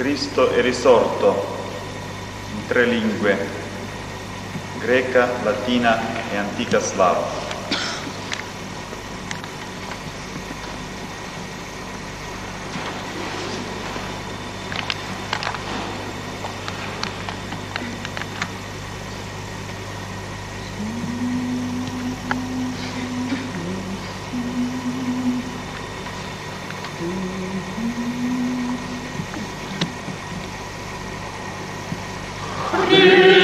Cristo è risorto in tre lingue, greca, latina e antica slava. Brasil!